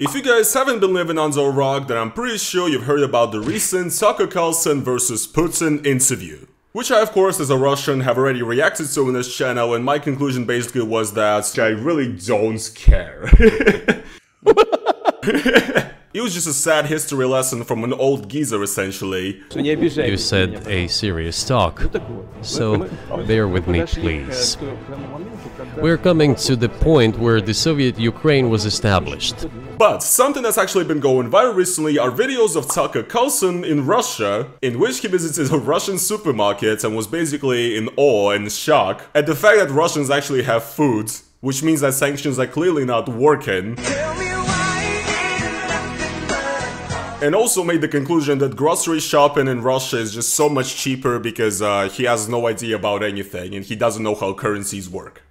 If you guys haven't been living on a rock, then I'm pretty sure you've heard about the recent Tucker Carlson versus Putin interview. Which I, of course, as a Russian, have already reacted to in this channel, and my conclusion basically was that I really don't care. It was just a sad history lesson from an old geezer, essentially. You said a serious talk, so bear with me, please. We're coming to the point where the Soviet Ukraine was established. But something that's actually been going viral recently are videos of Tucker Carlson in Russia, in which he visited a Russian supermarket and was basically in awe and shock at the fact that Russians actually have food, which means that sanctions are clearly not working. and also made the conclusion that grocery shopping in Russia is just so much cheaper because uh, he has no idea about anything and he doesn't know how currencies work.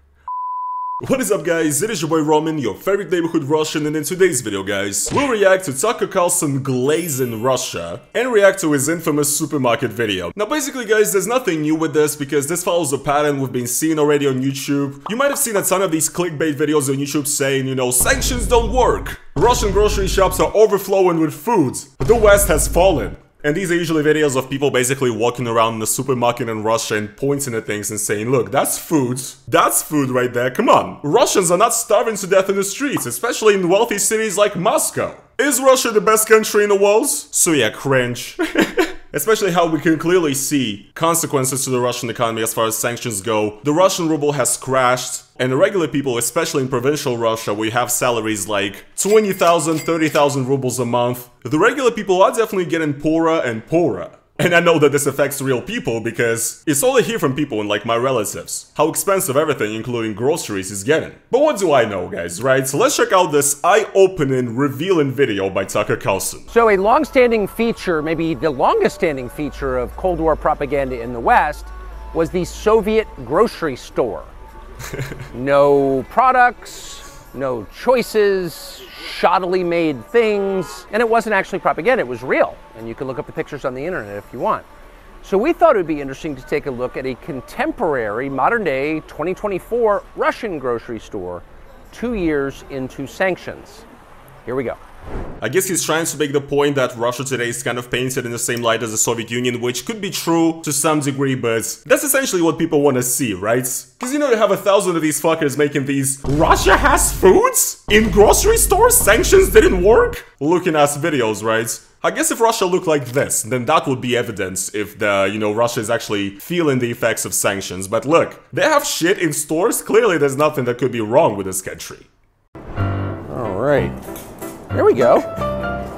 What is up guys, it is your boy Roman, your favorite neighborhood Russian, and in today's video guys, we'll react to Tucker Carlson Glaze in Russia, and react to his infamous supermarket video. Now basically guys, there's nothing new with this, because this follows a pattern we've been seeing already on YouTube. You might have seen a ton of these clickbait videos on YouTube saying, you know, sanctions don't work! Russian grocery shops are overflowing with food, the West has fallen. And these are usually videos of people basically walking around in the supermarket in Russia and pointing at things and saying, look, that's food. That's food right there. Come on. Russians are not starving to death in the streets, especially in wealthy cities like Moscow. Is Russia the best country in the world? So yeah, cringe. Especially how we can clearly see consequences to the Russian economy as far as sanctions go. The Russian ruble has crashed, and the regular people, especially in provincial Russia, we have salaries like 20,000, 30,000 rubles a month. The regular people are definitely getting poorer and poorer. And I know that this affects real people because it's all I hear from people and like my relatives. How expensive everything, including groceries, is getting. But what do I know, guys, right? So let's check out this eye-opening, revealing video by Tucker Carlson. So a long-standing feature, maybe the longest-standing feature of Cold War propaganda in the West was the Soviet grocery store. no products, no choices, shoddily made things, and it wasn't actually propaganda, it was real. And you can look up the pictures on the internet if you want. So we thought it would be interesting to take a look at a contemporary, modern day, 2024 Russian grocery store two years into sanctions. Here we go. I guess he's trying to make the point that Russia today is kind of painted in the same light as the Soviet Union, which could be true to some degree, but that's essentially what people want to see, right? Because you know you have a thousand of these fuckers making these Russia has foods? In grocery stores? Sanctions didn't work? Looking ass videos, right? I guess if Russia looked like this, then that would be evidence if the, you know, Russia is actually feeling the effects of sanctions. But look, they have shit in stores, clearly there's nothing that could be wrong with this country. All right. There we go.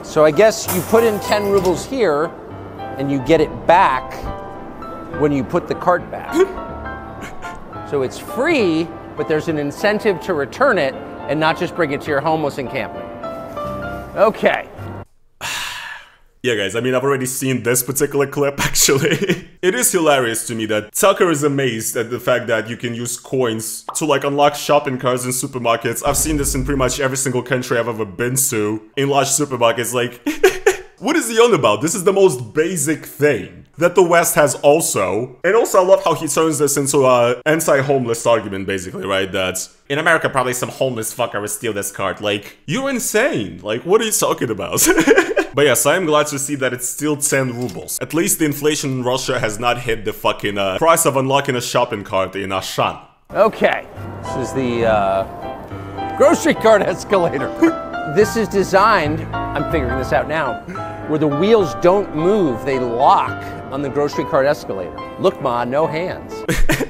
So I guess you put in 10 rubles here and you get it back when you put the cart back. so it's free, but there's an incentive to return it and not just bring it to your homeless encampment. Okay. Yeah, guys, I mean, I've already seen this particular clip, actually. it is hilarious to me that Tucker is amazed at the fact that you can use coins to, like, unlock shopping carts in supermarkets. I've seen this in pretty much every single country I've ever been to, in large supermarkets, like... what is he on about? This is the most basic thing that the West has also. And also, I love how he turns this into a anti-homeless argument, basically, right? That in America, probably some homeless fucker would steal this cart. Like, you're insane. Like, what are you talking about? But yes, I am glad to see that it's still 10 rubles. At least the inflation in Russia has not hit the fucking uh, price of unlocking a shopping cart in Auchan. Okay, this is the uh, grocery cart escalator. this is designed, I'm figuring this out now, where the wheels don't move, they lock on the grocery cart escalator. Look, Ma, no hands.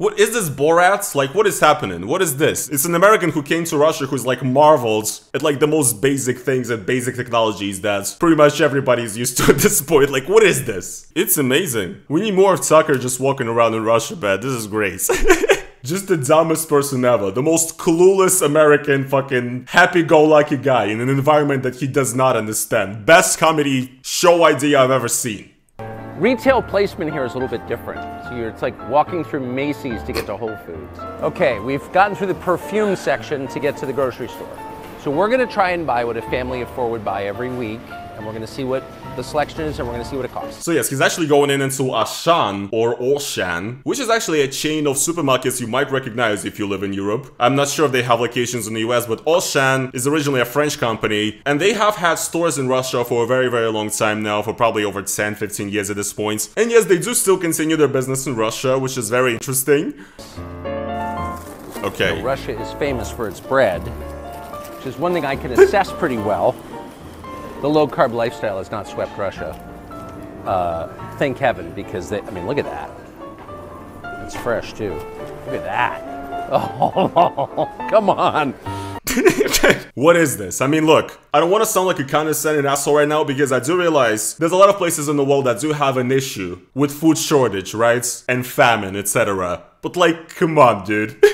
What is this Borat? Like, what is happening? What is this? It's an American who came to Russia who's like marveled at like the most basic things and basic technologies that pretty much everybody's used to at this point. Like, what is this? It's amazing. We need more of Tucker just walking around in Russia, man. This is great. just the dumbest person ever. The most clueless American fucking happy-go-lucky guy in an environment that he does not understand. Best comedy show idea I've ever seen. Retail placement here is a little bit different. So you're it's like walking through Macy's to get to Whole Foods. Okay, we've gotten through the perfume section to get to the grocery store. So we're gonna try and buy what a family of four would buy every week. and we're going to see what the selection is, and we're going to see what it costs. So yes, he's actually going in into Auchan or Auchan, which is actually a chain of supermarkets you might recognize if you live in Europe. I'm not sure if they have locations in the US, but Auchan is originally a French company, and they have had stores in Russia for a very, very long time now, for probably over 10, 15 years at this point. And yes, they do still continue their business in Russia, which is very interesting. Okay. Russia is famous for its bread, which is one thing I can assess pretty well. The low carb lifestyle has not swept Russia. Uh, thank heaven, because they, I mean, look at that. It's fresh too. Look at that. Oh, come on. what is this? I mean, look, I don't want to sound like a condescending asshole right now because I do realize there's a lot of places in the world that do have an issue with food shortage, right? And famine, etc. But like, come on, dude.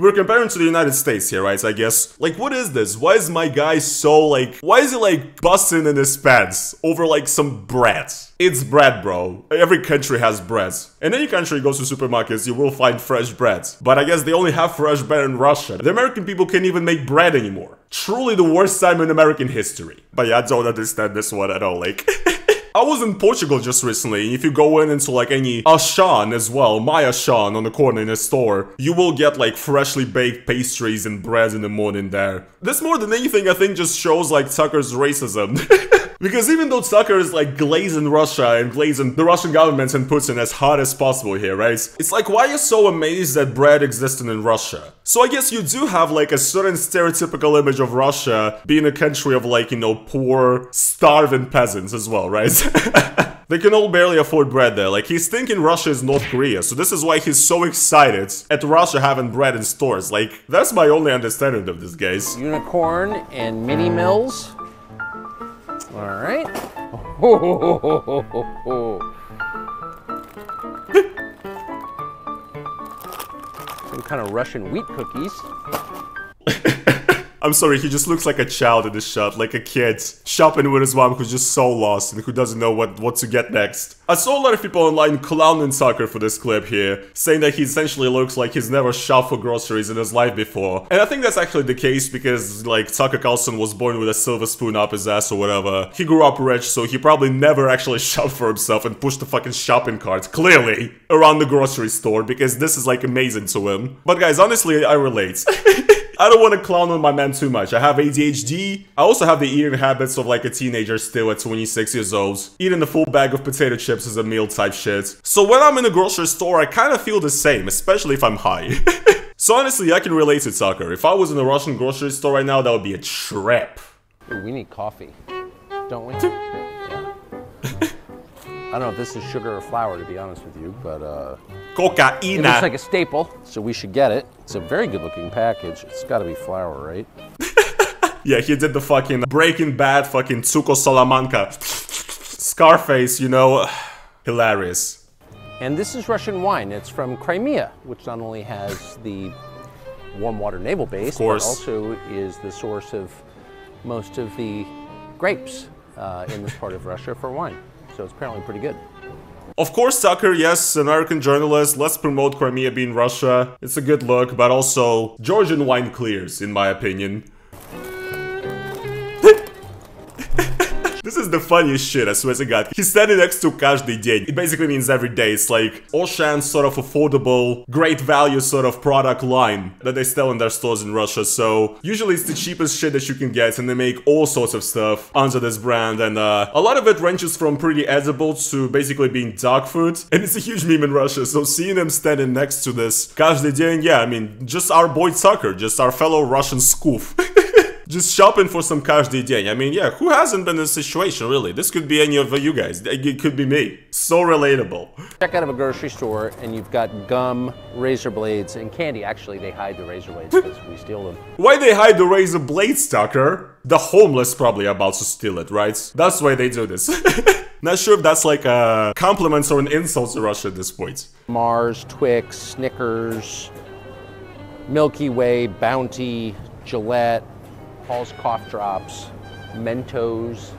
We're comparing to the United States here, right? I guess. Like, what is this? Why is my guy so, like, why is he, like, busting in his pants over, like, some bread? It's bread, bro. Every country has bread. In any country you go to supermarkets, you will find fresh bread. But I guess they only have fresh bread in Russia. The American people can't even make bread anymore. Truly the worst time in American history. But yeah, I don't understand this one at all, like... I was in Portugal just recently, and if you go in into like any Auchan as well, my Auchan on the corner in a store, you will get like freshly baked pastries and bread in the morning there. This more than anything I think just shows like Tucker's racism. Because even though Tucker is like glazing Russia and glazing the Russian government and Putin as hard as possible here, right? It's like, why are you so amazed that bread existed in Russia? So I guess you do have like a certain stereotypical image of Russia being a country of like, you know, poor, starving peasants as well, right? They can all barely afford bread there. Like, he's thinking Russia is North Korea, so this is why he's so excited at Russia having bread in stores. Like, that's my only understanding of this, guys. Unicorn and mini mills. All right. Some kind of Russian wheat cookies. I'm sorry, he just looks like a child in the shot, like a kid, shopping with his mom who's just so lost and who doesn't know what, what to get next. I saw a lot of people online clowning Tucker for this clip here, saying that he essentially looks like he's never shopped for groceries in his life before. And I think that's actually the case because, like, Tucker Carlson was born with a silver spoon up his ass or whatever. He grew up rich, so he probably never actually shopped for himself and pushed the fucking shopping cart, clearly, around the grocery store because this is, like, amazing to him. But guys, honestly, I relate. I don't want to clown on my man too much. I have ADHD. I also have the eating habits of like a teenager still at 26 years old. Eating a full bag of potato chips as a meal type shit. So when I'm in a grocery store, I kind of feel the same, especially if I'm high. so honestly, I can relate to Tucker. If I was in a Russian grocery store right now, that would be a trip. Ooh, we need coffee, don't we? yeah. I don't know if this is sugar or flour, to be honest with you, but uh, Cocaina. it looks like a staple, so we should get it. It's a very good-looking package. It's got to be flour, right? yeah, he did the fucking Breaking Bad fucking Tuco Salamanca. Scarface, you know, hilarious. And this is Russian wine. It's from Crimea, which not only has the warm water naval base, but also is the source of most of the grapes uh, in this part of Russia for wine. So it's apparently pretty good. Of course, Tucker, yes, American journalist, let's promote Crimea being Russia. It's a good look, but also, Georgian wine clears, in my opinion. the funniest shit, I swear to god. He said it next to каждый день. It basically means every day. It's like Auchan's sort of affordable, great value sort of product line that they sell in their stores in Russia. So usually it's the cheapest shit that you can get and they make all sorts of stuff under this brand and uh, a lot of it ranges from pretty edible to basically being dog food. And it's a huge meme in Russia. So seeing them standing next to this каждый день, yeah, I mean, just our boy Tucker, just our fellow Russian scoof. just shopping for some cash day. I mean, yeah, who hasn't been in this situation, really? This could be any of you guys. It could be me. So relatable. Check out of a grocery store and you've got gum, razor blades, and candy. Actually, they hide the razor blades because we steal them. Why they hide the razor blades, Tucker? The homeless probably about to steal it, right? That's why they do this. Not sure if that's like a compliment or an insult to Russia at this point. Mars, Twix, Snickers, Milky Way, Bounty, Gillette, Halls Cough Drops, Mentos.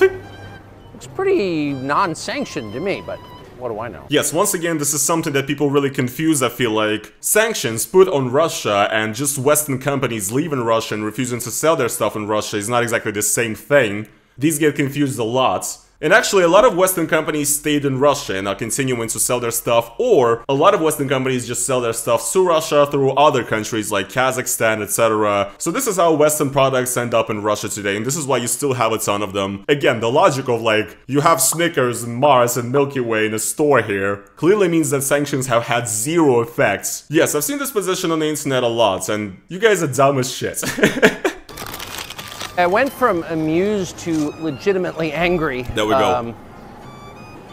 Looks pretty non-sanctioned to me, but what do I know? Yes, once again, this is something that people really confuse, I feel like. Sanctions put on Russia and just Western companies leaving Russia and refusing to sell their stuff in Russia is not exactly the same thing. these get confused a lot. And actually, a lot of Western companies stayed in Russia and are continuing to sell their stuff, or a lot of Western companies just sell their stuff to Russia through other countries like Kazakhstan, etc. So this is how Western products end up in Russia today, and this is why you still have a ton of them. Again, the logic of like, you have Snickers and Mars and Milky Way in a store here clearly means that sanctions have had zero effects. Yes, I've seen this position on the internet a lot, and you guys are dumb as shit. I went from amused to legitimately angry. There we go. Um,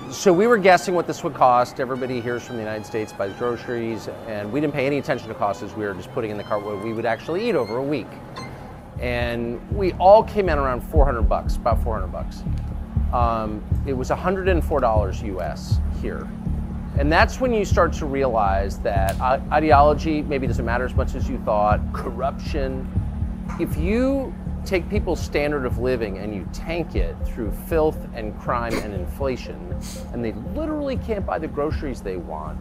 so we were guessing what this would cost. Everybody hears from the United States buys groceries, and we didn't pay any attention to costs as we were just putting in the cart what we would actually eat over a week. And we all came in around 400 bucks, about 400 bucks. Um, it was $104 US here. And that's when you start to realize that ideology maybe doesn't matter as much as you thought, corruption. If you take people's standard of living and you tank it through filth and crime and inflation, and they literally can't buy the groceries they want,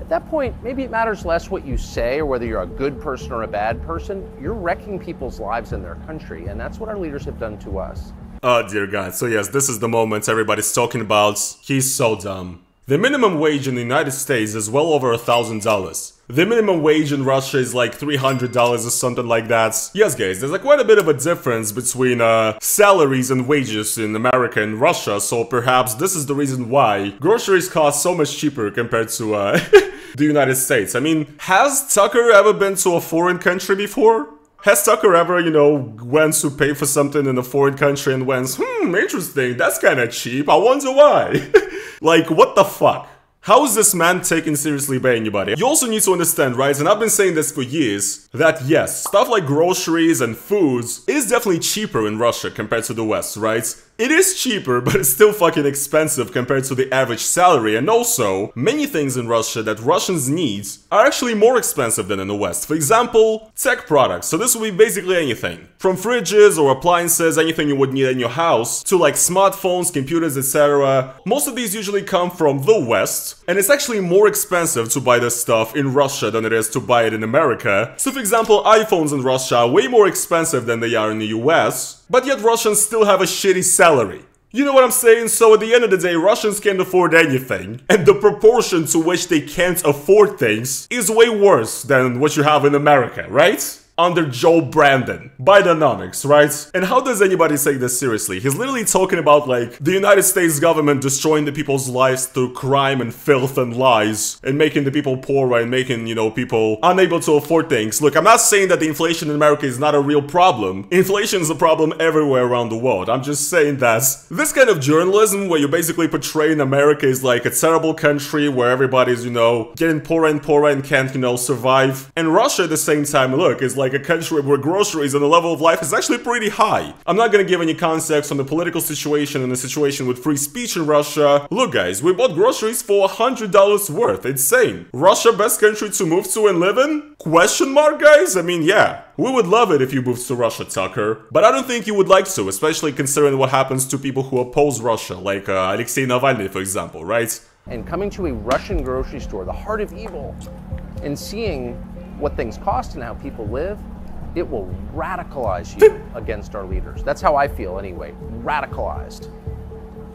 at that point, maybe it matters less what you say or whether you're a good person or a bad person. You're wrecking people's lives in their country, and that's what our leaders have done to us. Oh, dear God. So, yes, this is the moment everybody's talking about. He's so dumb. The minimum wage in the United States is well over a thousand dollars. The minimum wage in Russia is like $300 or something like that. Yes guys, there's like quite a bit of a difference between uh, salaries and wages in America and Russia, so perhaps this is the reason why groceries cost so much cheaper compared to uh, the United States. I mean, has Tucker ever been to a foreign country before? Has Tucker ever, you know, went to pay for something in a foreign country and went, hmm, interesting, that's kinda cheap, I wonder why? Like, what the fuck? How is this man taken seriously by anybody? You also need to understand, right, and I've been saying this for years, that yes, stuff like groceries and foods is definitely cheaper in Russia compared to the West, right? It is cheaper, but it's still fucking expensive compared to the average salary, and also, many things in Russia that Russians need are actually more expensive than in the West. For example, tech products, so this will be basically anything. From fridges or appliances, anything you would need in your house, to like smartphones, computers, etc. Most of these usually come from the West, and it's actually more expensive to buy this stuff in Russia than it is to buy it in America. So for example, iPhones in Russia are way more expensive than they are in the US, but yet Russians still have a shitty salary. You know what I'm saying? So at the end of the day, Russians can't afford anything, and the proportion to which they can't afford things is way worse than what you have in America, right? Under Joe Brandon. Bidenomics, right? And how does anybody take this seriously? He's literally talking about like the United States government destroying the people's lives through crime and filth and lies and making the people poorer and making, you know, people unable to afford things. Look, I'm not saying that the inflation in America is not a real problem. Inflation is a problem everywhere around the world. I'm just saying that this kind of journalism where you're basically portraying America as like a terrible country where everybody's, you know, getting poorer and poorer and can't, you know, survive. And Russia at the same time, look, is like like a country where groceries and the level of life is actually pretty high. I'm not gonna give any context on the political situation and the situation with free speech in Russia. Look guys, we bought groceries for $100 worth, insane. Russia best country to move to and live in? Question mark guys? I mean yeah, we would love it if you moved to Russia, Tucker. But I don't think you would like to, especially considering what happens to people who oppose Russia, like uh, Alexei Navalny for example, right? And coming to a Russian grocery store, the heart of evil, and seeing what things cost and how people live, it will radicalize you against our leaders. That's how I feel anyway. Radicalized.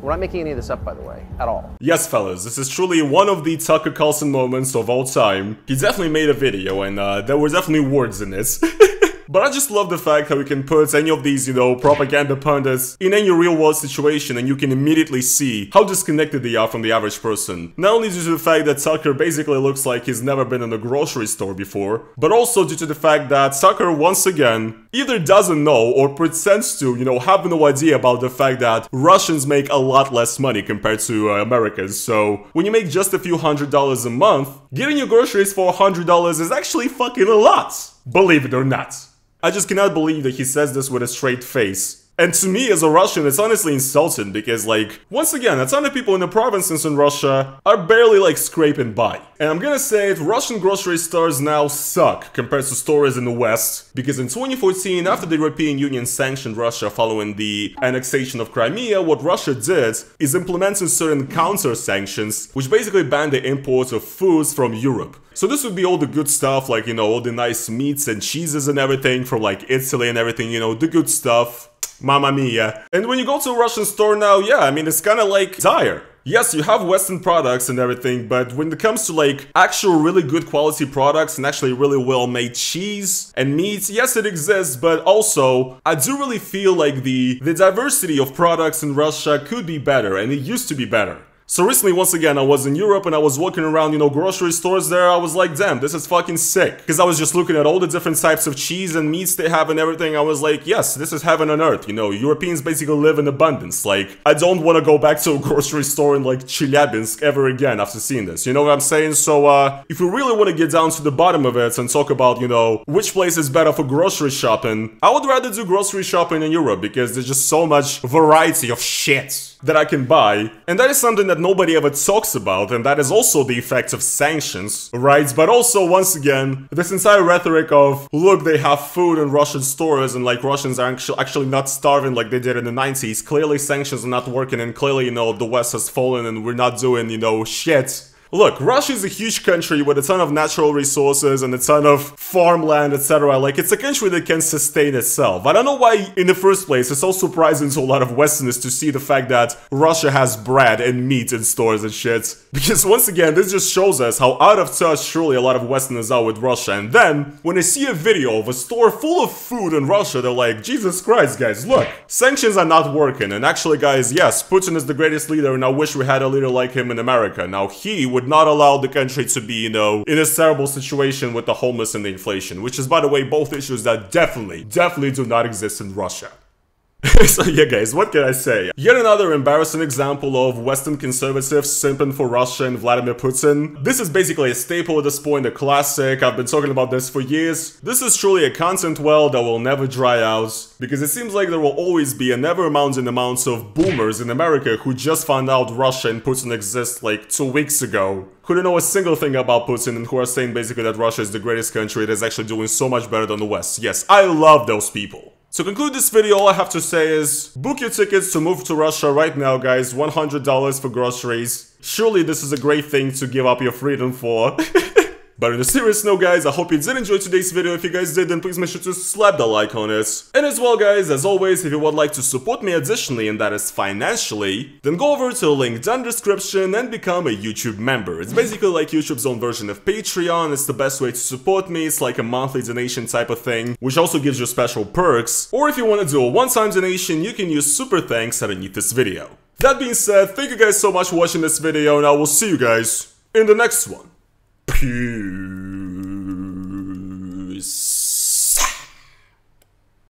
We're not making any of this up, by the way, at all. Yes, fellas, this is truly one of the Tucker Carlson moments of all time. He definitely made a video, and uh, there were definitely words in it. But I just love the fact how we can put any of these, you know, propaganda pundits in any real world situation and you can immediately see how disconnected they are from the average person. Not only due to the fact that Tucker basically looks like he's never been in a grocery store before, but also due to the fact that Tucker once again either doesn't know or pretends to, you know, have no idea about the fact that Russians make a lot less money compared to uh, Americans. So when you make just a few hundred dollars a month, getting your groceries for a hundred dollars is actually fucking a lot. Believe it or not. I just cannot believe that he says this with a straight face. And to me, as a Russian, it's honestly insulting because, like, once again, a ton of people in the provinces in Russia are barely, like, scraping by. And I'm gonna say it, Russian grocery stores now suck compared to stores in the West, because in 2014, after the European Union sanctioned Russia following the annexation of Crimea, what Russia did is implementing certain counter-sanctions, which basically banned the import of foods from Europe. So this would be all the good stuff, like, you know, all the nice meats and cheeses and everything from, like, Italy and everything, you know, the good stuff Mamma mia. And when you go to a Russian store now, yeah, I mean, it's kind of like dire. Yes, you have Western products and everything, but when it comes to like actual really good quality products and actually really well made cheese and meat, yes, it exists, but also I do really feel like the the diversity of products in Russia could be better and it used to be better. So recently, once again, I was in Europe and I was walking around, you know, grocery stores there. I was like, damn, this is fucking sick. Because I was just looking at all the different types of cheese and meats they have and everything. I was like, yes, this is heaven on earth. You know, Europeans basically live in abundance. Like, I don't want to go back to a grocery store in like Chelyabinsk ever again after seeing this. You know what I'm saying? So, uh, if we really want to get down to the bottom of it and talk about, you know, which place is better for grocery shopping, I would rather do grocery shopping in Europe because there's just so much variety of shit that I can buy. And that is something that nobody ever talks about, and that is also the effects of sanctions, right? But also, once again, this entire rhetoric of, look, they have food in Russian stores, and like Russians are actually not starving like they did in the 90s. Clearly, sanctions are not working, and clearly, you know, the West has fallen, and we're not doing, you know, shit Look, Russia is a huge country with a ton of natural resources and a ton of farmland, etc. Like, it's a country that can sustain itself. I don't know why, in the first place, it's so surprising to a lot of Westerners to see the fact that Russia has bread and meat in stores and shit. Because once again, this just shows us how out of touch surely a lot of Westerners are with Russia. And then, when they see a video of a store full of food in Russia, they're like, Jesus Christ, guys, look, sanctions are not working. And actually, guys, yes, Putin is the greatest leader, and I wish we had a leader like him in America. Now, he would not allow the country to be, you know, in a terrible situation with the homeless and the inflation, which is, by the way, both issues that definitely, definitely do not exist in Russia. so yeah guys, what can I say? Yet another embarrassing example of Western conservatives simping for Russia and Vladimir Putin. This is basically a staple at this point, a classic, I've been talking about this for years. This is truly a content well that will never dry out, because it seems like there will always be a never-mounting amounts of boomers in America who just found out Russia and Putin exist like two weeks ago, who don't know a single thing about Putin and who are saying basically that Russia is the greatest country that is actually doing so much better than the West. Yes, I love those people. To conclude this video, all I have to say is, book your tickets to move to Russia right now, guys. $100 for groceries. Surely this is a great thing to give up your freedom for. But on a serious note guys, I hope you did enjoy today's video. If you guys did, then please make sure to slap the like on it. And as well guys, as always, if you would like to support me additionally, and that is financially, then go over to the link down description and become a YouTube member. It's basically like YouTube's own version of Patreon, it's the best way to support me, it's like a monthly donation type of thing, which also gives you special perks. Or if you want to do a one-time donation, you can use super thanks underneath this video. That being said, thank you guys so much for watching this video and I will see you guys in the next one. Peace.